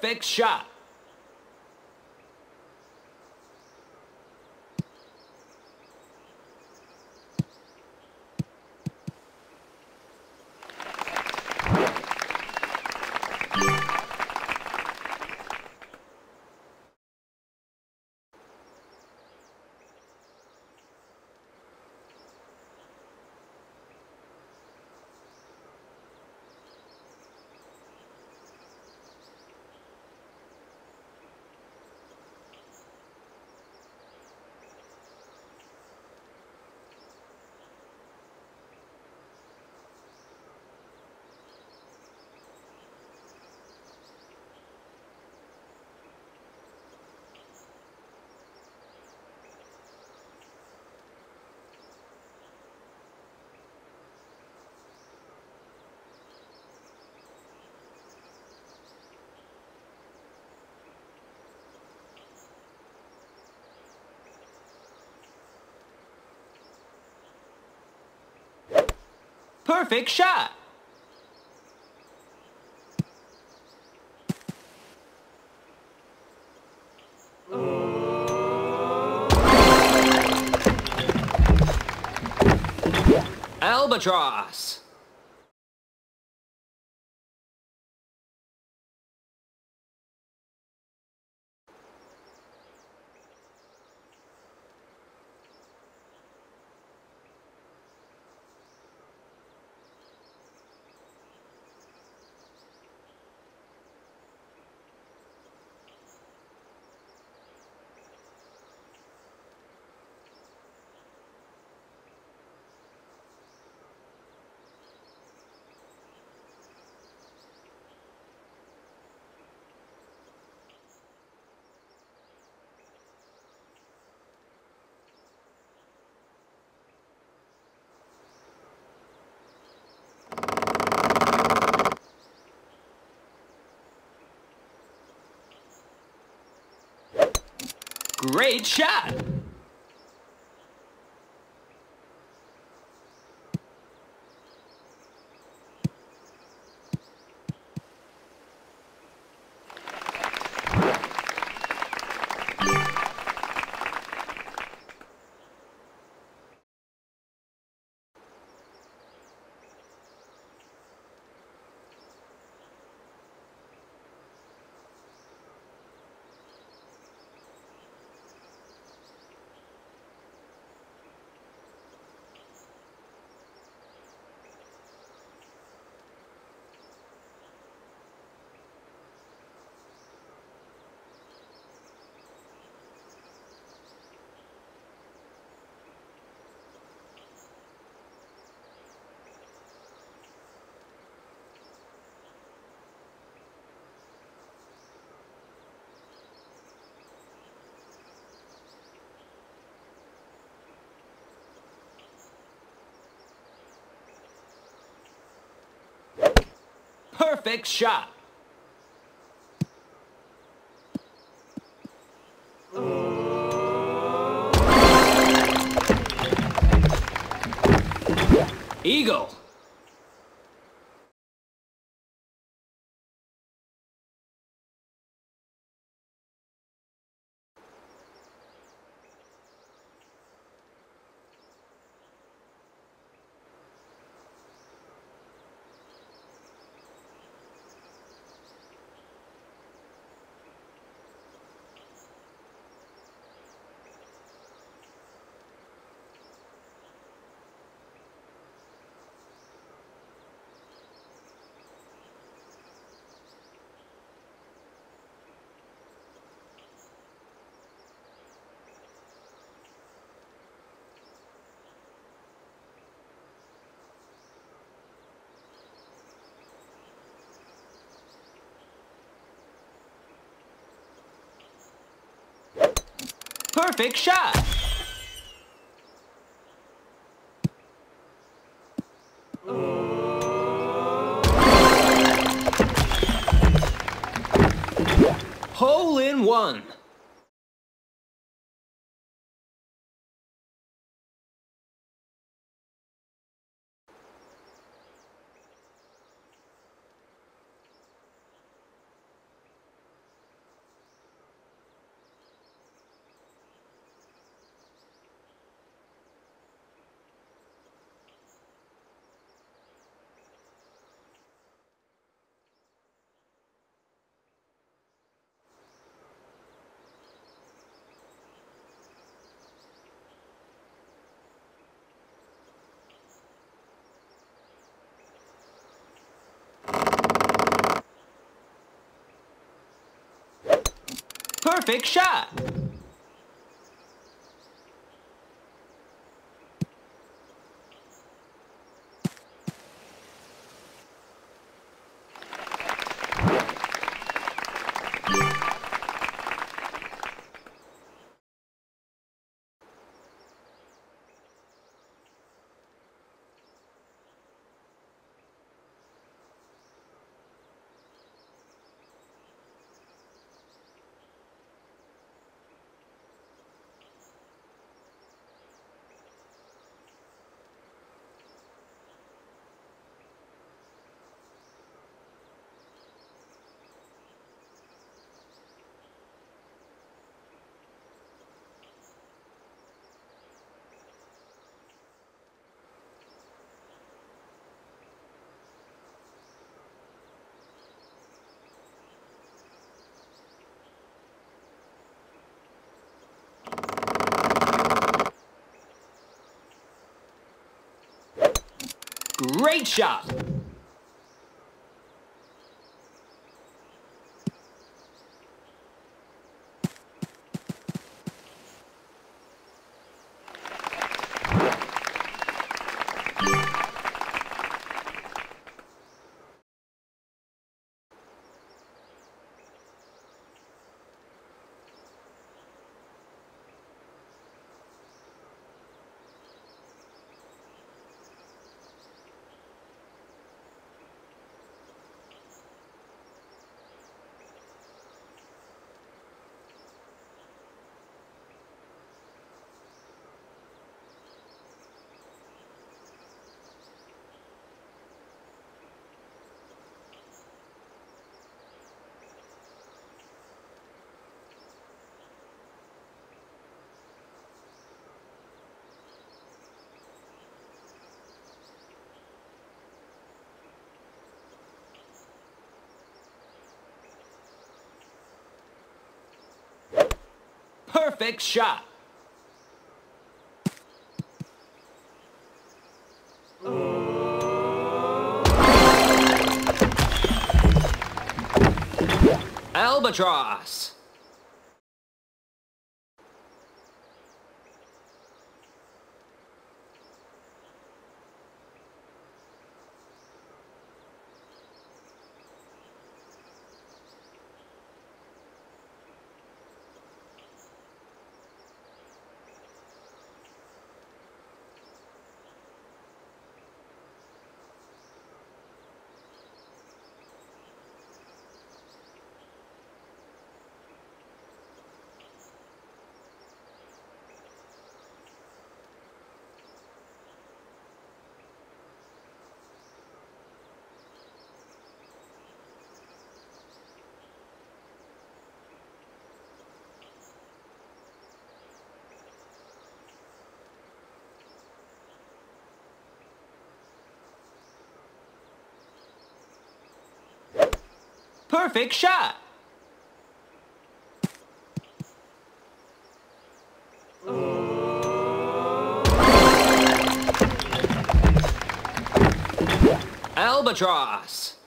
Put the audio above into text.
Perfect shot. Perfect shot. Albatross. Great shot. Perfect shot. Eagle. Perfect shot. Hole in one. Perfect shot. Great shot. Perfect shot. Albatross. Perfect shot. Albatross.